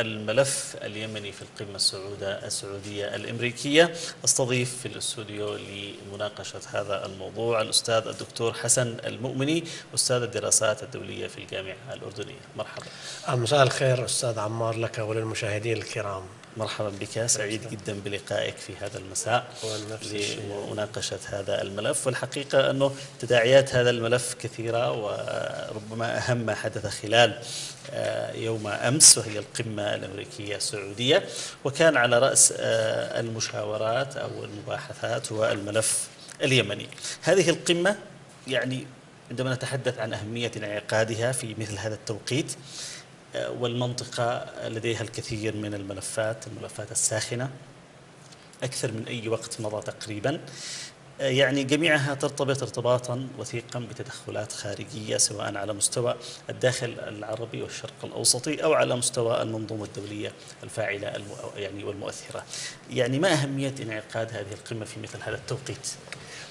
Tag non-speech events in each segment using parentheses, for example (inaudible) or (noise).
الملف اليمني في القمة السعودة السعودية الأمريكية. أستضيف في الاستوديو لمناقشة هذا الموضوع الأستاذ الدكتور حسن المؤمني أستاذ الدراسات الدولية في الجامعة الأردنية. مرحبا. مساء الخير أستاذ عمار لك وللمشاهدين الكرام. مرحبا بك. سعيد جدا بلقائك في هذا المساء لمناقشة هذا الملف. والحقيقة أنه تداعيات هذا الملف كثيرة وربما أهم ما حدث خلال آه، يوم أمس وهي القمة الأمريكية السعودية. وكان على رأس آه، المشاورات أو المباحثات هو الملف اليمني. هذه القمة يعني عندما نتحدث عن أهمية انعقادها في مثل هذا التوقيت والمنطقة لديها الكثير من الملفات الملفات الساخنة أكثر من أي وقت مضى تقريبا يعني جميعها ترتبط ارتباطا وثيقا بتدخلات خارجية سواء على مستوى الداخل العربي والشرق الأوسطي أو على مستوى المنظومة الدولية الفاعلة يعني والمؤثرة يعني ما أهمية انعقاد هذه القمة في مثل هذا التوقيت؟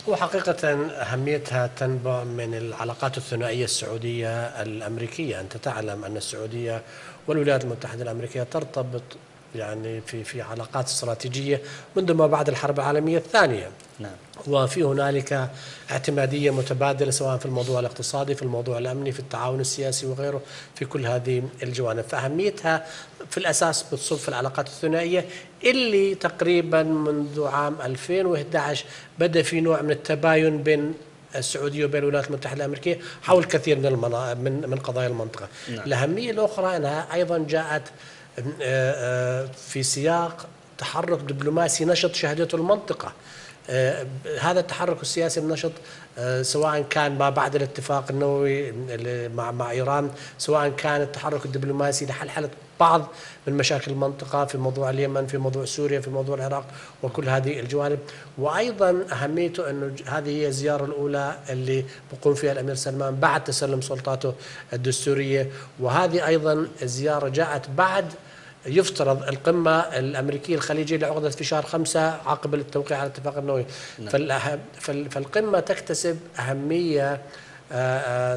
هو حقيقة أهميتها تنبع من العلاقات الثنائية السعودية الأمريكية. أنت تعلم أن السعودية والولايات المتحدة الأمريكية ترتبط يعني في في علاقات استراتيجية منذ ما بعد الحرب العالمية الثانية نعم وفي هنالك اعتمادية متبادلة سواء في الموضوع الاقتصادي في الموضوع الأمني في التعاون السياسي وغيره في كل هذه الجوانب فأهميتها في الأساس بتصب في العلاقات الثنائية اللي تقريبا منذ عام 2011 بدأ في نوع من التباين بين السعودية وبين الولايات المتحدة الأمريكية حول كثير من المنا... من من قضايا المنطقة. نعم. الأهمية الأخرى أنها أيضا جاءت في سياق تحرك دبلوماسي نشط شهدته المنطقة. آه، هذا التحرك السياسي النشط آه، سواء كان ما بعد الاتفاق النووي مع إيران سواء كان التحرك الدبلوماسي لحلحله بعض من مشاكل المنطقة في موضوع اليمن في موضوع سوريا في موضوع العراق وكل هذه الجوانب. وأيضا أهميته إنه هذه هي الزيارة الأولى اللي بقوم فيها الأمير سلمان بعد تسلم سلطاته الدستورية. وهذه أيضا الزيارة جاءت بعد يفترض القمة الأمريكية الخليجية اللي عقدت في شهر خمسة عقب التوقيع على الاتفاق النووي. نعم. فالقمة تكتسب أهمية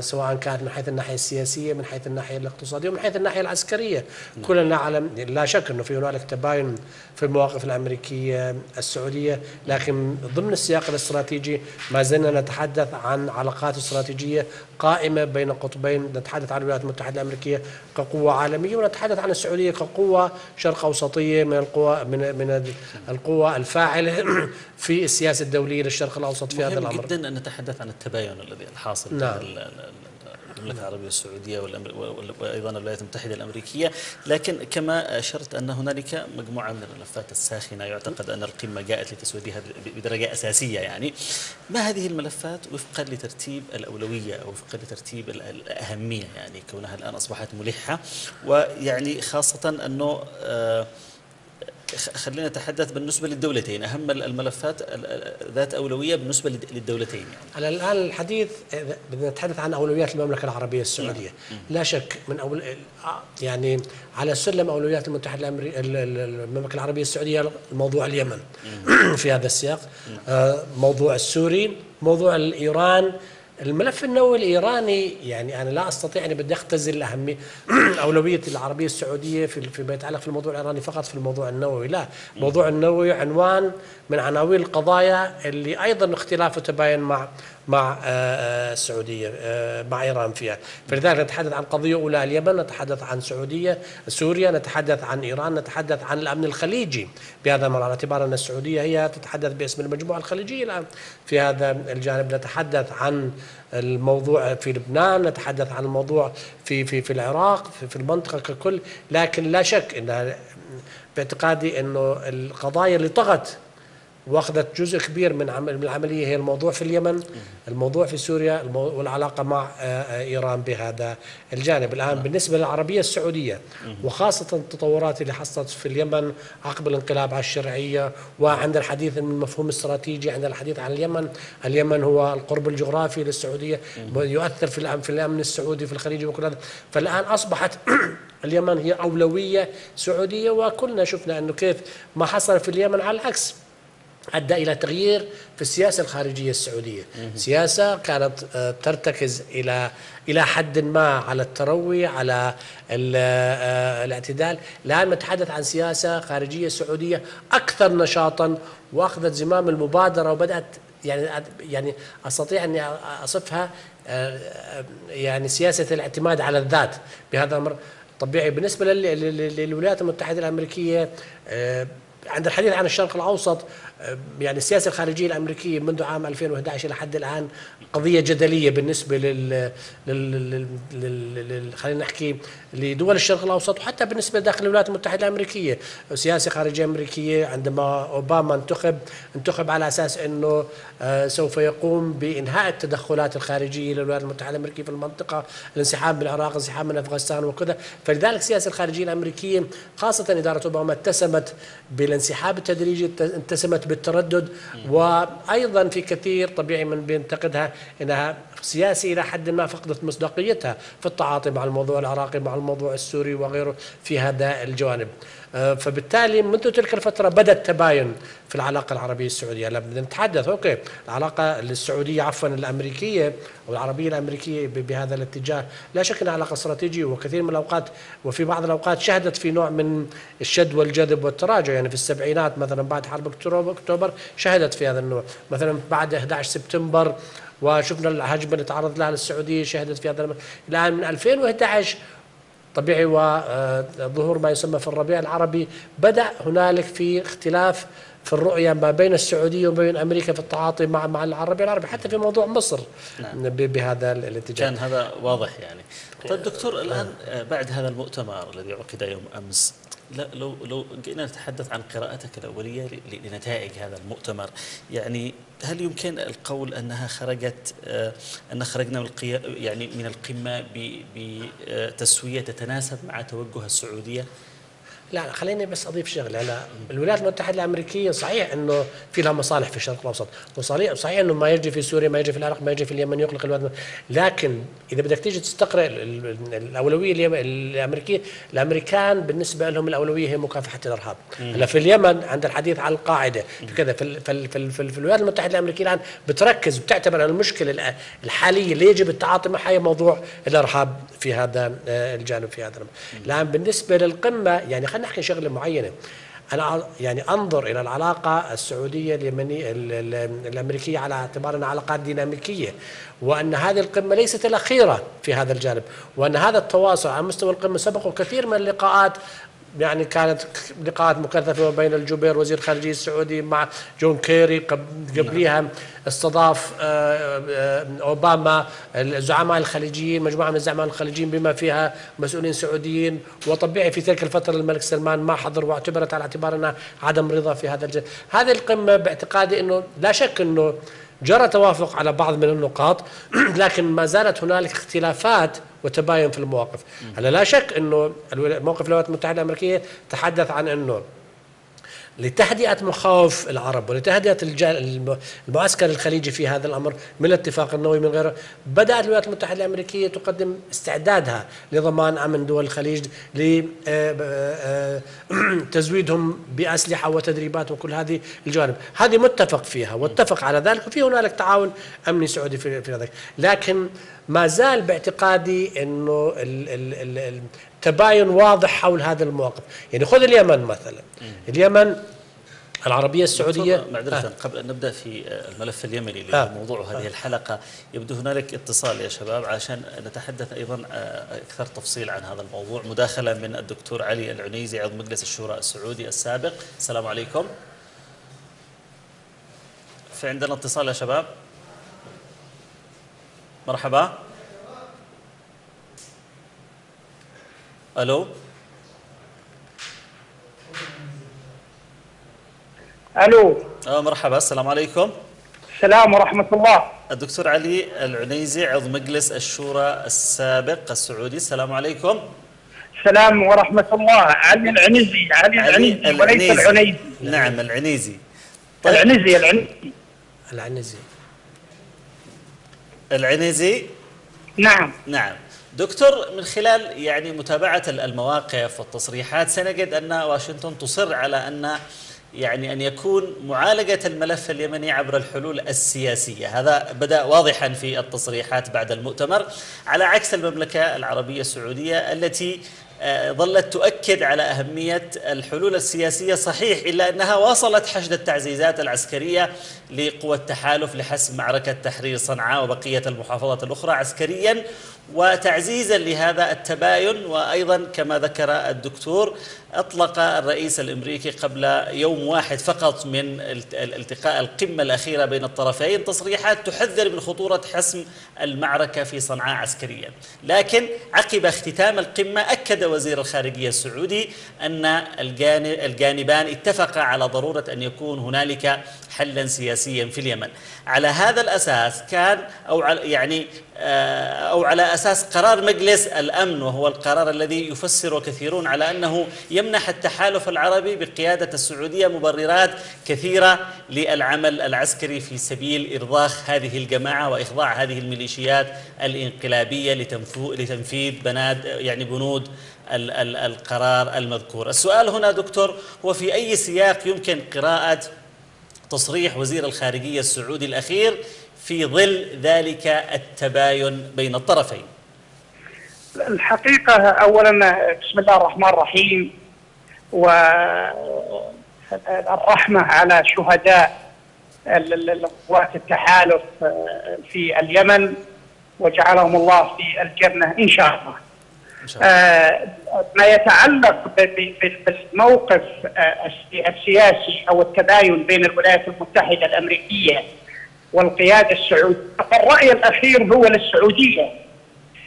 سواء كانت من حيث الناحية السياسية من حيث الناحية الاقتصادية ومن حيث الناحية العسكرية نعم. كلنا نعلم لا شك إنه في هنالك تباين في المواقف الأمريكية السعودية لكن ضمن السياق الاستراتيجي ما زلنا نتحدث عن علاقات استراتيجية قائمة بين قطبين نتحدث عن الولايات المتحدة الأمريكية كقوة عالمية ونتحدث عن السعودية كقوة شرق أوسطية من القوى من من القوى الفاعلة (clears throat) في السياسة الدولية للشرق الأوسط في هذا الأمر جدا أن نتحدث عن التباين الذي الحاصل نعم. المملكة العربية السعودية وأيضا الولايات المتحدة الأمريكية. لكن كما أشرت أن هنالك مجموعة من الملفات الساخنة يعتقد أن القمة جاءت لتسويدها بدرجة أساسية يعني. ما هذه الملفات؟ وفقا لترتيب الأولوية أو وفقا لترتيب الأهمية يعني كونها الآن أصبحت ملحة. ويعني خاصة أنه آه خلينا نتحدث بالنسبة للدولتين. أهم الملفات ذات أولوية بالنسبة للدولتين. يعني. على الآن الحديث بدنا نتحدث عن أولويات المملكة العربية السعودية. نعم. لا شك من أول يعني على سلم أولويات المتحدة المملكة العربية السعودية موضوع اليمن. (coughs) في هذا السياق. آه، موضوع السوري موضوع الإيران الملف النووي الإيراني يعني أنا لا أستطيع اني بدي أختزل أهمية (clears throat) أولوية العربية السعودية في فيما يتعلق في الموضوع الإيراني فقط في الموضوع النووي لا. الموضوع النووي عنوان من عناوين القضايا اللي أيضا اختلافه تباين مع مع آه، آه، السعوديه آه، مع إيران فيها. فلذلك نتحدث عن قضية أولى اليمن نتحدث عن سعودية سوريا نتحدث عن إيران نتحدث عن الأمن الخليجي. بهذا المرة على اعتبار أن السعودية هي تتحدث باسم المجموعة الخليجية الآن. في هذا الجانب نتحدث عن الموضوع في لبنان نتحدث عن الموضوع في في في العراق في, في المنطقة ككل. لكن لا شك ان باعتقادي إنه القضايا اللي طغت واخذت جزء كبير من العملية هي الموضوع في اليمن الموضوع في سوريا والعلاقة مع آه، آه، إيران بهذا الجانب. الآن بالنسبة للعربية السعودية وخاصة التطورات اللي حصلت في اليمن عقب الانقلاب على الشرعية وعند الحديث من مفهوم استراتيجي عند الحديث عن اليمن اليمن هو القرب الجغرافي للسعودية يؤثر في في الأمن السعودي في الخليج وكل هذا. فالآن أصبحت (clears throat) اليمن هي أولوية سعودية وكلنا شفنا أنه كيف ما حصل في اليمن على العكس. أدى إلى تغيير في السياسة الخارجية السعودية، سياسة كانت آه، ترتكز إلى إلى حد ما على التروي على آه، الاعتدال، الآن نتحدث عن سياسة خارجية سعودية أكثر نشاطا وأخذت زمام المبادرة وبدأت يعني يعني أستطيع أني أصفها آه، يعني سياسة الاعتماد على الذات بهذا الأمر طبيعي بالنسبة للولايات المتحدة الأمريكية عند الحديث عن الشرق الأوسط يعني السياسة الخارجية الأمريكية منذ عام 2011 إلى حد الآن قضية جدلية بالنسبة لل, لل... لل... خلينا نحكي لدول الشرق الأوسط وحتى بالنسبة داخل الولايات المتحدة الأمريكية، سياسة خارجية أمريكية عندما أوباما انتخب انتخب على أساس إنه آه، سوف يقوم بإنهاء التدخلات الخارجية للولايات المتحدة الأمريكية في المنطقة، الانسحاب من العراق، الانسحاب من أفغانستان وكذا، فلذلك السياسة الخارجية الأمريكية خاصة إدارة أوباما اتسمت بالانسحاب التدريجي، اتسمت بالتردد وأيضا في كثير طبيعي من بينتقدها إنها سياسي إلى حد ما فقدت مصداقيتها في التعاطي مع الموضوع العراقي مع الموضوع السوري وغيره في هذا الجوانب. آه، فبالتالي منذ تلك الفترة بدا التباين في العلاقة العربية السعودية. لما نتحدث. أوكي العلاقة السعودية عفوا الأمريكية أو العربية الأمريكية بهذا الاتجاه لا شك أنها علاقة استراتيجية وكثير من الأوقات وفي بعض الأوقات شهدت في نوع من الشد والجذب والتراجع. يعني في السبعينات مثلا بعد حرب أكتوبر شهدت في هذا النوع. مثلا بعد 11 سبتمبر وشفنا الهجمة اللي تعرض لها السعوديه شهدت في هذا الآن من 2011 طبيعي وظهور ما يسمى في الربيع العربي بدأ هنالك في اختلاف في الرؤية ما بين السعودية وبين أمريكا في التعاطي مع مع العربي العربي حتى في موضوع مصر نعم. بهذا الاتجاه كان هذا واضح يعني طيب دكتور الآن آه. بعد هذا المؤتمر الذي عقد يوم أمس لا لو لو جينا نتحدث عن قراءتك الأولية لنتائج هذا المؤتمر يعني هل يمكن القول أنها خرجت آه، أن خرجنا من يعني من القمة بتسوية تتناسب مع توجه السعودية؟ لا خليني بس أضيف شغلة. أنا الولايات المتحدة الأمريكية صحيح إنه في لها مصالح في الشرق الأوسط وصحيح صحيح إنه ما يجري في سوريا ما يجري في العراق ما يجري في اليمن يقلق الولايات لكن إذا بدك تيجي تستقرأ الأولوية الأمريكية الأمريكان بالنسبة لهم الأولوية هي مكافحة الإرهاب. هلا في اليمن عند الحديث عن القاعدة في كذا في, في, في, في, في الولايات المتحدة الأمريكية الآن بتركز بتعتبر أن المشكلة الحالية اللي يجب التعاطي معها هي موضوع الإرهاب في هذا آه، الجانب في هذا الآن بالنسبة للقمة يعني خلينا نحكي شغلة معينة. أنا يعني أنظر إلى العلاقة السعودية اليمنية الأمريكية على اعتبار إنها علاقات ديناميكيه وأن هذه القمة ليست الأخيرة في هذا الجانب وأن هذا التواصل على مستوى القمة سبقه كثير من اللقاءات يعني كانت لقاءات مكثفه بين الجبير وزير الخارجيه السعودي مع جون كيري قبليها استضاف آه، آه، أوباما الزعماء الخليجيين مجموعة من الزعماء الخليجيين بما فيها مسؤولين سعوديين. وطبيعي في تلك الفترة الملك سلمان ما حضر واعتبرت على اعتبار أنها عدم رضا في هذا الجانب هذه القمة باعتقادي إنه لا شك إنه جرى توافق على بعض من النقاط (clears throat) لكن ما زالت هنالك اختلافات وتباين في المواقف. هلا لا شك إنه موقف الولايات المتحدة الأمريكية تحدث عن انه لتهدئة مخاوف العرب ولتهدئة المعسكر الخليجي في هذا الأمر من الاتفاق النووي من غيره بدأت الولايات المتحدة الأمريكية تقدم استعدادها لضمان أمن دول الخليج لتزويدهم آه، آه، (clears throat) بأسلحة وتدريبات وكل هذه الجوانب. هذه متفق فيها واتفق على ذلك وفي هنالك تعاون أمني سعودي في ذلك. لكن ما زال باعتقادي أنه تباين واضح حول هذا المواقف يعني خذ اليمن مثلا. اليمن العربية السعودية. معذرة آه. قبل أن نبدأ في الملف اليمني اللي آه. موضوع هذه آه. الحلقة يبدو هنالك اتصال يا شباب عشان نتحدث أيضا آه، أكثر تفصيل عن هذا الموضوع. مداخلة من الدكتور علي العنيزي عضو مجلس الشورى السعودي السابق. السلام عليكم. في عندنا اتصال يا شباب. مرحبا. ألو؟ ألو. آه مرحبا السلام عليكم. السلام ورحمة الله. الدكتور علي العنيزي عضو مجلس الشورى السابق السعودي السلام عليكم. السلام ورحمة الله. علي العنيزي علي, العنيزي. وليس العنيزي. نعم العنيزي. طيب. العنيزي العنيزي. العنيزي. العنيزي؟ نعم. نعم. دكتور من خلال يعني متابعة المواقف والتصريحات سنجد أن واشنطن تصر على أن يعني أن يكون معالجة الملف اليمني عبر الحلول السياسية. هذا بدأ واضحا في التصريحات بعد المؤتمر على عكس المملكة العربية السعودية التي ظلت تؤكد على أهمية الحلول السياسية صحيح إلا أنها واصلت حشد التعزيزات العسكرية لقوى التحالف لحسم معركة تحرير صنعاء وبقية المحافظات الأخرى عسكريا وتعزيزا لهذا التباين. وأيضا كما ذكر الدكتور أطلق الرئيس الأمريكي قبل يوم واحد فقط من التقاء القمة الأخيرة بين الطرفين تصريحات تحذر من خطورة حسم المعركة في صنعاء عسكريا، لكن عقب اختتام القمة أكد وزير الخارجية السعودي أن الجانبان اتفقا على ضرورة أن يكون هنالك حلا سياسيا في اليمن. على هذا الأساس كان أو يعني أو على أساس قرار مجلس الأمن وهو القرار الذي يفسر كثيرون على أنه يمنح التحالف العربي بقيادة السعودية مبررات كثيرة للعمل العسكري في سبيل إرضاخ هذه الجماعة وإخضاع هذه الميليشيات الانقلابية لتنفيذ بناد يعني بنود القرار المذكور. السؤال هنا دكتور هو في أي سياق يمكن قراءة تصريح وزير الخارجية السعودي الأخير في ظل ذلك التباين بين الطرفين. الحقيقة أولا بسم الله الرحمن الرحيم والرحمة على شهداء قوات التحالف في اليمن وجعلهم الله في الجنة إن شاء الله. آه ما يتعلق بالموقف السياسي أو التباين بين الولايات المتحدة الأمريكية والقيادة السعودية. الرأي الأخير هو للسعودية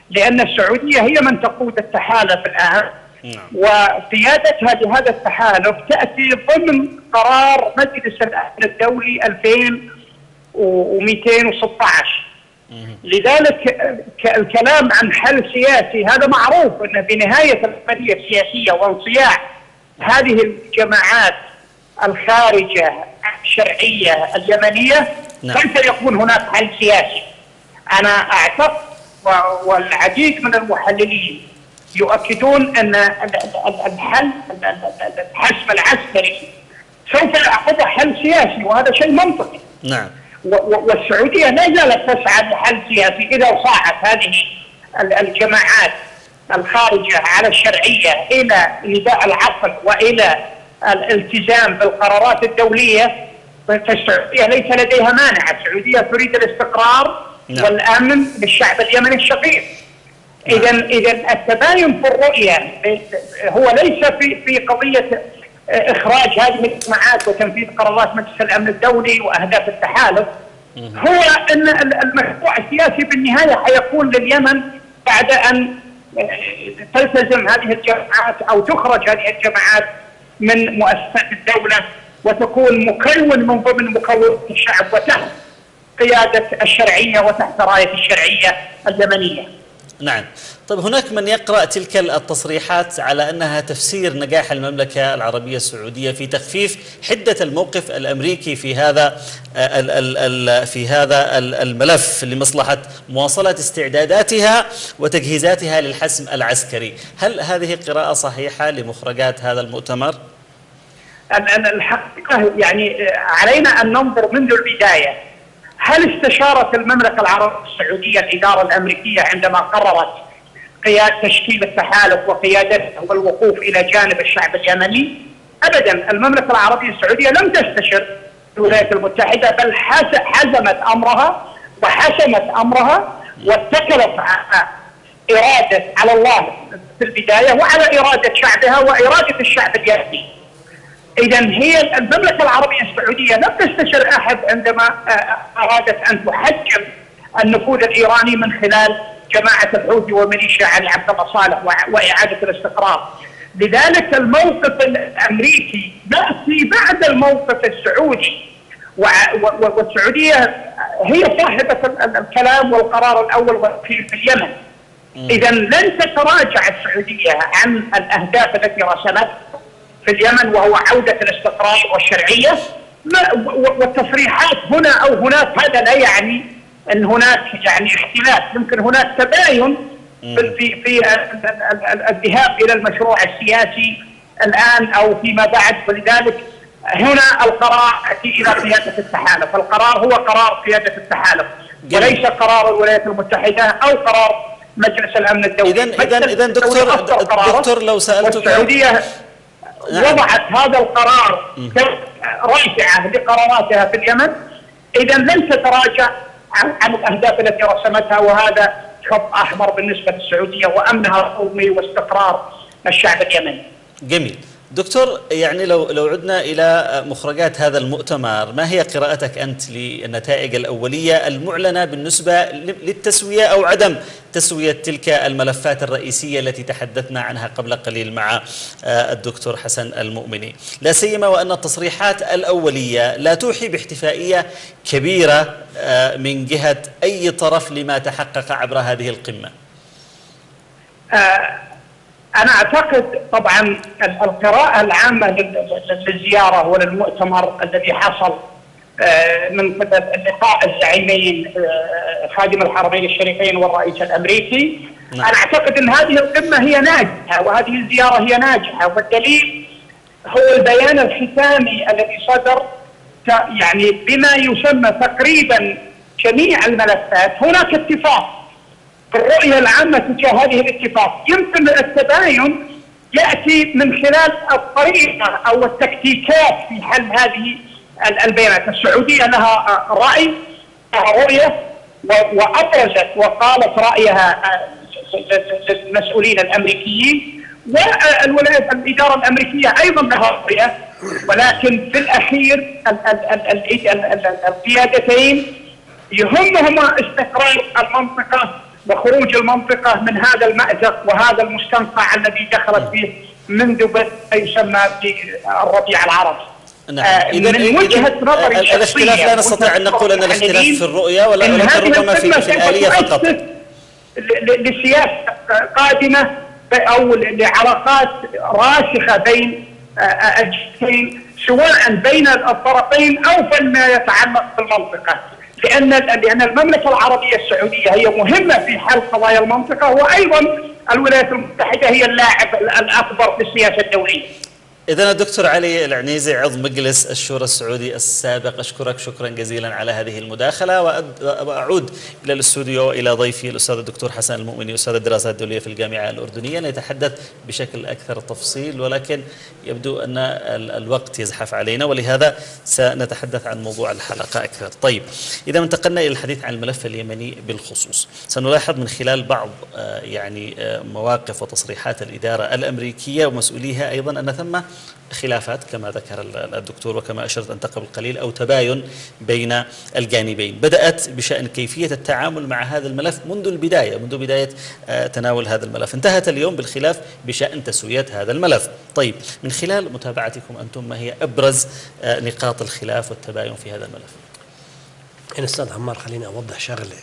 لأن السعودية هي من تقود التحالف الآن. نعم. وقيادتها لهذا التحالف تأتي ضمن قرار مجلس الأمن الدولي 2216 لذلك الكلام عن حل سياسي هذا معروف أنه بنهاية العملية السياسية وانصياع هذه الجماعات الخارجة الشرعية اليمنية نعم. كيف يكون هناك حل سياسي؟ أنا أعتقد والعديد من المحللين يؤكدون أن الحل الحسم العسكري سوف يأخذ حل سياسي وهذا شيء منطقي. نعم. والسعودية لا زالت تسعى لحل سياسي إذا صاعت هذه الجماعات الخارجة على الشرعية إلى نداء العقل وإلى الالتزام بالقرارات الدولية. فالسعوديه ليس لديها مانع، السعودية تريد الاستقرار نعم. والآمن للشعب اليمني الشقيق. اذا نعم. اذا التباين في الرؤية هو ليس في في قضية إخراج هذه الجماعات وتنفيذ قرارات مجلس الأمن الدولي وأهداف التحالف هو إن المشروع السياسي بالنهاية حيكون لليمن بعد أن تلتزم هذه الجماعات أو تخرج هذه الجماعات من مؤسسات الدولة وتكون مكون من ضمن مكونات الشعب وتحت قيادة الشرعية وتحت راية الشرعية اليمنية. نعم. طيب هناك من يقرأ تلك التصريحات على أنها تفسير نجاح المملكة العربية السعودية في تخفيف حدة الموقف الأمريكي في هذا ال ال ال في هذا الملف لمصلحة مواصلة استعداداتها وتجهيزاتها للحسم العسكري. هل هذه قراءة صحيحة لمخرجات هذا المؤتمر؟ الحقيقة يعني علينا أن ننظر منذ البداية هل استشارت المملكة العربيه السعودية الإدارة الأمريكية عندما قررت قياد تشكيل التحالف وقيادته والوقوف إلى جانب الشعب اليمني؟ ابدا المملكة العربية السعودية لم تستشر الولايات المتحدة بل حزمت أمرها وحسمت أمرها واتكلت على اراده على الله في البداية وعلى إرادة شعبها وإرادة الشعب اليمني. اذا هي المملكة العربية السعودية لم تستشر أحد عندما آه، أرادت أن تحجم النفوذ الإيراني من خلال جماعة الحوثي وميليشيا علي عبد الله صالح وإعادة الاستقرار. لذلك الموقف الأمريكي يأتي بعد الموقف السعودي والسعودية هي صاحبة الكلام والقرار الأول في اليمن. اذا لن تتراجع السعودية عن الأهداف التي رسمتها في اليمن وهو عودة الاستقرار والشرعية والتصريحات هنا أو هناك هذا لا يعني أن هناك يعني اختلاف يمكن هناك تباين في في الذهاب إلى المشروع السياسي الآن أو فيما بعد ولذلك هنا القرار يأتي إلى قيادة التحالف، القرار هو قرار قيادة التحالف. وليس قرار الولايات المتحدة أو قرار مجلس الأمن الدولي. إذن- مجلس إذن دكتور- دكتور لو سألتك- والسعودية. وضعت هذا القرار رافعه لقراراتها في اليمن. إذا لن تتراجع عن, عن الأهداف التي رسمتها وهذا خط أحمر بالنسبة للسعودية وأمنها القومي واستقرار الشعب اليمني. جميل. دكتور يعني لو لو عدنا إلى مخرجات هذا المؤتمر ما هي قراءتك أنت للنتائج الأولية المعلنة بالنسبة للتسوية أو عدم تسوية تلك الملفات الرئيسية التي تحدثنا عنها قبل قليل مع آه، الدكتور حسن المؤمني لا سيما وأن التصريحات الأولية لا توحي باحتفائية كبيرة آه، من جهة أي طرف لما تحقق عبر هذه القمة. أنا أعتقد طبعا القراءة العامة لل- للزيارة وللمؤتمر الذي حصل آه، من قبل لقاء الزعيمين آه، خادم الحرمين الشريفين والرئيس الأمريكي. نعم. أنا أعتقد إن هذه القمة هي ناجحة وهذه الزيارة هي ناجحة. والدليل هو البيان الختامي الذي صدر يعني بما يسمى تقريبا جميع الملفات. هناك اتفاق الرؤية العامة تجاه هذه الاتفاق. يمكن التباين يأتي من خلال الطريقة أو التكتيكات في حل هذه ال- البيانات. السعودية لها آه، رأي لها رؤية وأبرزت وقالت رأيها آه، للمسؤولين الأمريكيين والولايات الإدارة الأمريكية أيضا لها رؤية. ولكن في الأخير ال- ال- ال- ال- ال- ال- القيادتين يهمهما استقرار المنطقة وخروج المنطقة من هذا المأزق وهذا المستنقع الذي دخلت فيه منذ بدء ما يسمى بالربيع العربي. نعم. آه، إذن من وجهة نظري ال- الاختلاف لا نستطيع أن نقول أن الاختلاف في الرؤية ولا ولكن ربما في, في الآلية فقط. لسياسة قادمة أو لعلاقات راسخة بين آه، آه، الجهتين سواء بين الطرفين أو فيما يتعلق بالمنطقة. لأن لأن المملكة العربية السعودية هي مهمة في حل قضايا المنطقة وأيضا الولايات المتحدة هي اللاعب الأكبر في السياسة الدولية. إذا الدكتور علي العنيزي عضو مجلس الشورى السعودي السابق. أشكرك شكرا جزيلا على هذه المداخلة وأعود إلى الاستوديو وإلى ضيفي الأستاذ الدكتور حسن المؤمني أستاذ الدراسات الدولية في الجامعة الأردنية. ليتحدث بشكل أكثر تفصيل ولكن يبدو أن ال- الوقت يزحف علينا ولهذا سنتحدث عن موضوع الحلقة أكثر. طيب إذا انتقلنا إلى الحديث عن الملف اليمني بالخصوص. سنلاحظ من خلال بعض آه، يعني آه، مواقف وتصريحات الإدارة الأمريكية ومسؤوليها أيضا أن ثم خلافات كما ذكر ال- الدكتور وكما أشرت أنت قبل قليل أو تباين بين الجانبين. بدأت بشأن كيفية التعامل مع هذا الملف منذ البداية منذ بداية آه، تناول هذا الملف. انتهت اليوم بالخلاف بشأن تسوية هذا الملف. طيب من خلال متابعتكم أنتم ما هي أبرز آه، نقاط الخلاف والتباين في هذا الملف؟ يعني أستاذ عمار خليني أوضح شغله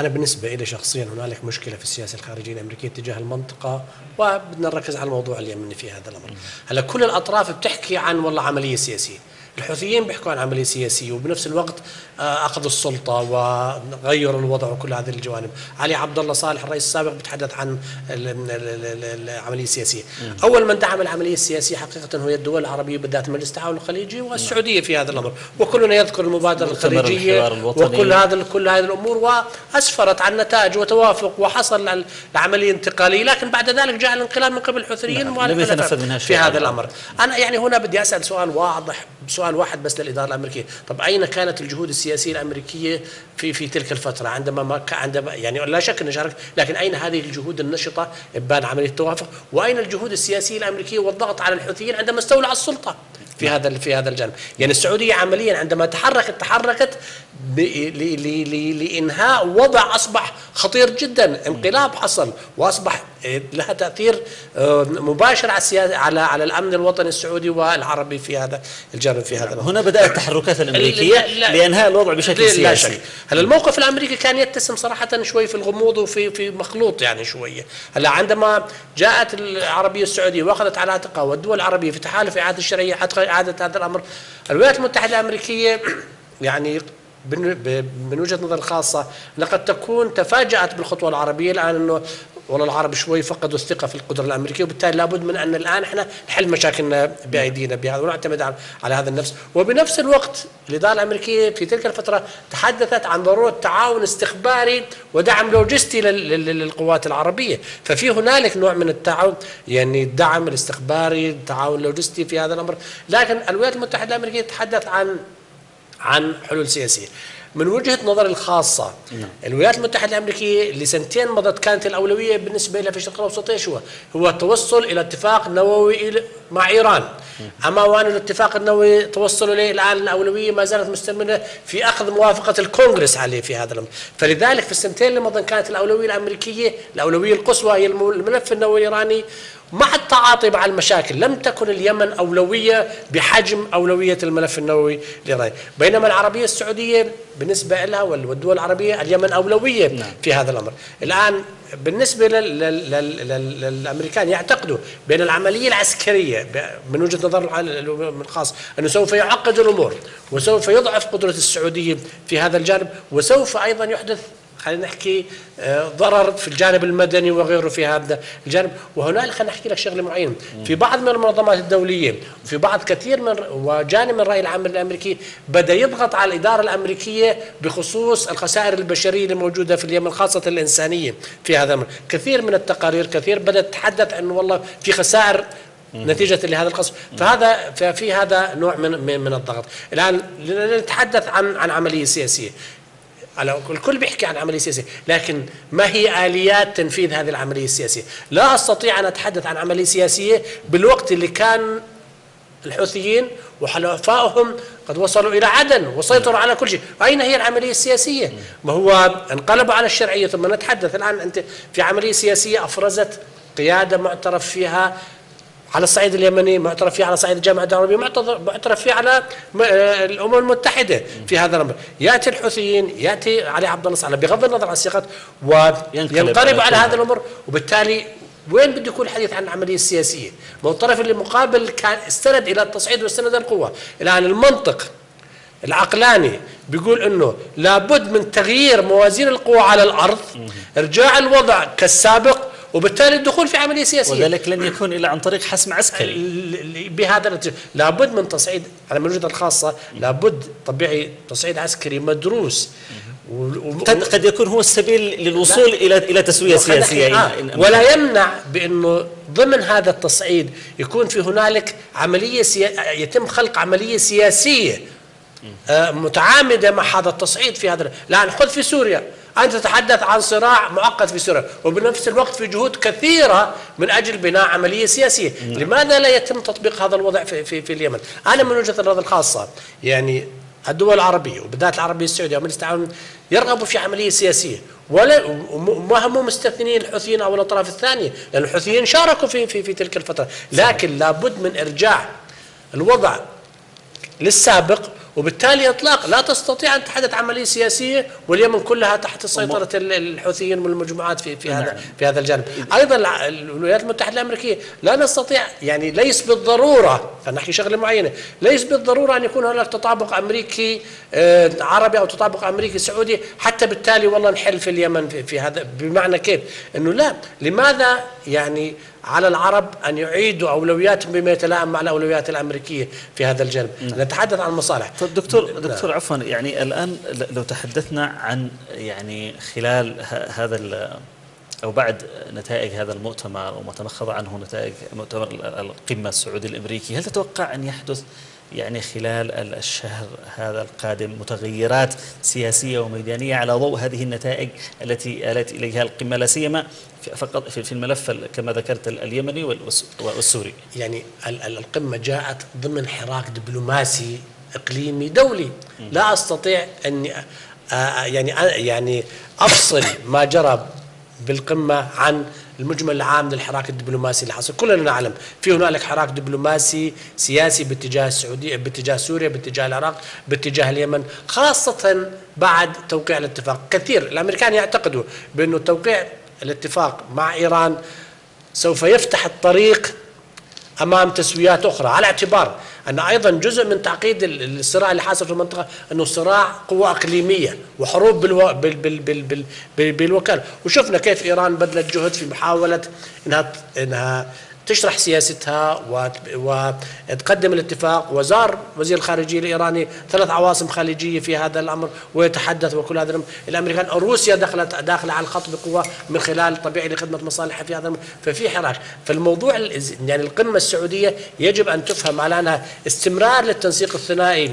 أنا بالنسبة لي شخصيا هنالك مشكلة في السياسة الخارجية الأمريكية تجاه المنطقة وبدنا نركز على الموضوع اليمني في هذا الأمر. هلا كل الأطراف بتحكي عن والله عملية سياسية. الحوثيين بيحكوا عن عملية سياسية وبنفس الوقت آه، أخذوا السلطة وغيروا الوضع وكل هذه الجوانب. علي عبد الله صالح الرئيس السابق بيتحدث عن ال- ال- ال- ال- العملية السياسية. أول من دعم العملية السياسية حقيقة هو الدول العربية بالذات مجلس التعاون الخليجي والسعودية في هذا الأمر. وكلنا يذكر المبادرة الخليجية. وكل هذا كل هذه الأمور وأسفرت عن نتائج وتوافق وحصل ال- العملية انتقاليه لكن بعد ذلك جاء الانقلاب من قبل الحوثيين نعم، في هذا. الأمر. أنا يعني هنا بدي أسأل سؤال واضح سؤال واحد بس للإدارة الأمريكية. طب أين كانت الجهود السياسية الأمريكية في في تلك الفترة؟ عندما ما عندما يعني لا شك أن شارك لكن أين هذه الجهود النشطة ابان عملية التوافق؟ وأين الجهود السياسية الأمريكية والضغط على الحوثيين عندما استولوا على السلطة؟ في هذا في هذا الجانب. يعني السعودية عمليا عندما تحركت تحركت ب- ل- ل- ل- لإنهاء وضع أصبح خطير جدا انقلاب حصل وأصبح آه، لها تأثير آه، مباشر على على على الأمن الوطني السعودي والعربي في هذا الجانب في هذا. هنا بدأت التحركات الأمريكية لا- لا- لإنهاء الوضع بشكل لا سياسي. شك. هلا الموقف الأمريكي كان يتسم صراحة شوي في الغموض وفي في مخلوط يعني شوية. هلا عندما جاءت العربية السعودية وأخذت على عاتقها والدول العربية في تحالف إعادة الشرعية حتى إعادة هذا الأمر. الولايات المتحدة الأمريكية يعني من وجهة نظر خاصة لقد تكون تفاجأت بالخطوة العربية الآن إنه والله العرب شوي فقدوا الثقة في القدرة الأمريكية وبالتالي لابد من أن الآن إحنا نحل مشاكلنا بأيدينا بهذا ونعتمد على هذا النفس. وبنفس الوقت الإدارة الأمريكية في تلك الفترة تحدثت عن ضرورة تعاون استخباري ودعم لوجستي للقوات العربية. ففي هنالك نوع من التعاون يعني الدعم الاستخباري التعاون اللوجستي في هذا الأمر. لكن الولايات المتحدة الأمريكية تتحدث عن عن حلول سياسية. من وجهة نظري الخاصة. نعم. الولايات المتحدة الأمريكية لسنتين مضت كانت الأولوية بالنسبة لها في الشرق الأوسط. إيش هو؟ هو التوصل إلى اتفاق نووي مع إيران. أما وأن الاتفاق النووي توصلوا إليه الآن الأولوية ما زالت مستمرة في أخذ موافقة الكونغرس عليه في هذا الأمر، فلذلك في السنتين اللي مضت كانت الأولوية الأمريكية الأولوية القصوى هي الملف النووي الإيراني. مع التعاطي مع المشاكل لم تكن اليمن أولوية بحجم أولوية الملف النووي الإيراني بينما العربية السعودية بالنسبة لها والدول العربية اليمن أولوية نعم. في هذا الأمر الآن بالنسبة للأمريكان يعتقدوا بأن العملية العسكرية من وجهة نظر الخاص أنه سوف يعقد الأمور وسوف يضعف قدرة السعودية في هذا الجانب وسوف أيضا يحدث خلينا نحكي آه، ضرر في الجانب المدني وغيره في هذا الجانب. وهنالك خلينا نحكي لك شغلة معينة. في بعض من المنظمات الدولية وفي بعض كثير من وجانب من الراي العام الأمريكي بدأ يضغط على الإدارة الأمريكية بخصوص الخسائر البشرية الموجوده في اليمن خاصة الإنسانية في هذا الأمر. كثير من التقارير كثير بدأت تتحدث انه والله في خسائر نتيجة لهذا القصف فهذا ففي هذا نوع من من الضغط. الآن نتحدث عن عن عملية سياسية. على الكل بيحكي عن عملية سياسية لكن ما هي آليات تنفيذ هذه العملية السياسية؟ لا أستطيع أن أتحدث عن عملية سياسية بالوقت اللي كان الحوثيين وحلفائهم قد وصلوا إلى عدن وسيطروا على كل شيء. أين هي العملية السياسية؟ ما هو انقلبوا على الشرعية. ثم نتحدث الآن أنت في عملية سياسية أفرزت قيادة معترف فيها على الصعيد اليمني معترف فيه على صعيد الجامعة العربية معترف فيه على آه، الأمم المتحدة في هذا الأمر. يأتي الحوثيين يأتي علي عبد الله صالح بغض النظر عن الثقة وينقلب على, على هذا الأمر. وبالتالي وين بده يكون الحديث عن العملية السياسية؟ ما الطرف اللي مقابل كان استند إلى التصعيد واستند القوة. الآن المنطق العقلاني بيقول إنه لابد من تغيير موازين القوى على الأرض. ارجاع الوضع كالسابق وبالتالي الدخول في عملية سياسية. وذلك لن يكون إلا عن طريق حسم عسكري. بهذا لابد من تصعيد على من وجهه الخاصة لابد طبيعي تصعيد عسكري مدروس. قد قد يكون هو السبيل للوصول إلى إلى تسوية سياسية. آه. ولا يمنع بأنه ضمن هذا التصعيد يكون في هنالك عملية سيا... يتم خلق عملية سياسية آه متعامدة مع هذا التصعيد في هذا الان خذ في سوريا. أنت تتحدث عن صراع معقد في سوريا وبنفس الوقت في جهود كثيرة من أجل بناء عملية سياسية. نعم. لماذا لا يتم تطبيق هذا الوضع في, في, في اليمن؟ أنا من وجهة النظر الخاصة يعني الدول العربية وبالذات العربية السعودية ومجلس التعاون يرغبوا في عملية سياسية ولا ما هم مستثنين الحوثيين أو الأطراف الثانية لأن الحوثيين شاركوا في, في, في تلك الفترة. لكن لابد من إرجاع الوضع للسابق وبالتالي إطلاق لا تستطيع أن تحدث عملية سياسية واليمن كلها تحت سيطرة الحوثيين والمجموعات في في هذا نعم. في هذا الجانب. أيضا الولايات المتحدة الأمريكية لا نستطيع يعني ليس بالضرورة نحكي شغلة معينة ليس بالضرورة أن يكون هناك تطابق أمريكي آه، عربي أو تطابق أمريكي سعودي حتى بالتالي والله نحل في اليمن في هذا بمعنى كيف؟ إنه لا. لماذا يعني على العرب أن يعيدوا أولوياتهم بما يتلائم مع الأولويات الأمريكية في هذا الجانب. نعم. نتحدث عن المصالح. طيب دكتور دكتور عفوا يعني الآن لو تحدثنا عن يعني خلال هذا أو بعد نتائج هذا المؤتمر وما تمخض عنه نتائج مؤتمر القمة السعودي الأمريكي هل تتوقع أن يحدث يعني خلال الشهر هذا القادم متغيرات سياسية وميدانية على ضوء هذه النتائج التي آلت إليها القمة لا سيما فقط في الملف كما ذكرت اليمني والسوري. يعني القمة جاءت ضمن حراك دبلوماسي إقليمي دولي. لا أستطيع أن يعني يعني أفصل ما جرى بالقمة عن المجمل العام للحراك الدبلوماسي اللي حصل. كلنا نعلم في هنالك حراك دبلوماسي سياسي باتجاه السعودية باتجاه سوريا باتجاه العراق باتجاه اليمن خاصة بعد توقيع الاتفاق. كثير الأمريكان يعتقدوا بأنه توقيع الاتفاق مع إيران سوف يفتح الطريق أمام تسويات أخرى. على اعتبار أن أيضا جزء من تعقيد الصراع اللي حاصل في المنطقة أنه صراع قوى إقليمية وحروب بالو... بال... بال... بال... بال... بال... بالوكالة. وشفنا كيف إيران بذلت جهد في محاولة أنها أنها تشرح سياستها وتقدم الاتفاق. وزار وزير الخارجية الإيراني ثلاث عواصم خارجيه في هذا الأمر ويتحدث وكل هذا الأمر. الامريكان روسيا دخلت داخلة على الخط بقوة من خلال طبيعي لخدمة مصالحها في هذا الأمر. ففي حراك فالموضوع يعني القمة السعودية يجب أن تفهم على أنها استمرار للتنسيق الثنائي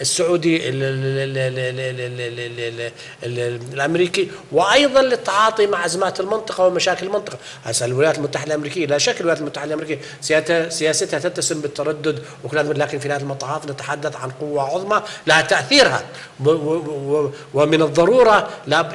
السعودي الامريكي وأيضا للتعاطي مع ازمات المنطقة ومشاكل المنطقة، هسه الولايات المتحده الامريكيه لا شك الولايات المتحده الامريكيه سياستها تتسم بالتردد لكن في نهايه المطاف نتحدث عن قوه عظمى لها تاثيرها ومن الضروره لا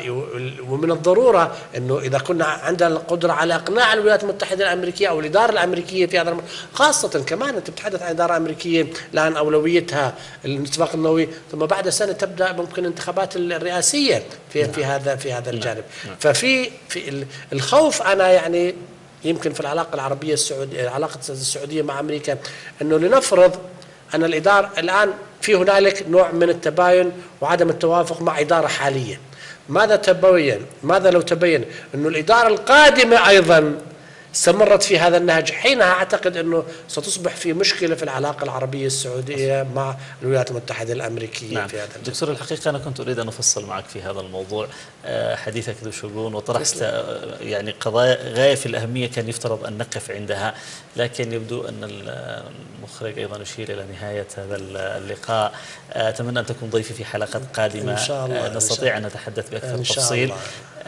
ومن الضروره انه اذا كنا عندنا القدره على اقناع الولايات المتحده الامريكيه أو الاداره الامريكيه في هذا خاصه كمان انت بتتحدث عن اداره امريكيه لها اولويتها الاتفاق الاتفاق النووي ثم بعد سنة تبدأ ممكن الانتخابات الرئاسية في في نعم. هذا في هذا الجانب. نعم. ففي في الخوف أنا يعني يمكن في العلاقة العربية السعوديه العلاقه السعودية مع أمريكا أنه لنفرض أن الإدارة الآن في هنالك نوع من التباين وعدم التوافق مع إدارة حالية. ماذا تبين؟ ماذا لو تبين؟ انه الإدارة القادمة أيضا استمرت في هذا النهج حينها أعتقد أنه ستصبح في مشكلة في العلاقة العربية السعودية مع الولايات المتحدة الأمريكية نعم. في هذا دكتور الحقيقة أنا كنت أريد أن أفصل معك في هذا الموضوع. آه، حديثك ذو شجون وطرحت آه، يعني قضايا غاية في الأهمية كان يفترض أن نقف عندها لكن يبدو أن المخرج أيضا يشير إلى نهاية هذا اللقاء. آه، أتمنى أن تكون ضيفي في حلقات قادمة. إن شاء الله نستطيع أن نتحدث بأكثر تفصيل. الله.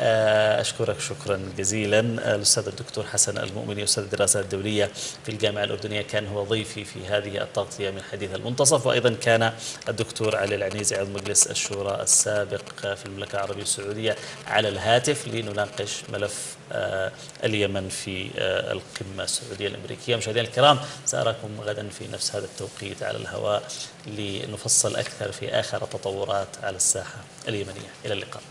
أشكرك شكرا جزيلا. الأستاذ الدكتور حسن المؤمني أستاذ الدراسات الدولية في الجامعة الأردنية كان هو ضيفي في هذه التغطية من حديث المنتصف. وأيضا كان الدكتور علي العنيزي عضو مجلس الشورى السابق في المملكة العربية السعودية على الهاتف لنناقش ملف آه، اليمن في آه، القمة السعودية الأمريكية. مشاهدينا الكرام سأراكم غدا في نفس هذا التوقيت على الهواء لنفصل أكثر في آخر التطورات على الساحة اليمنية. إلى اللقاء.